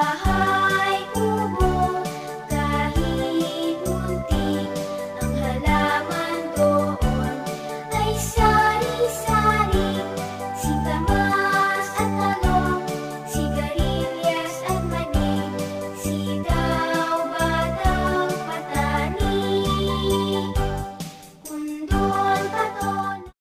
ha.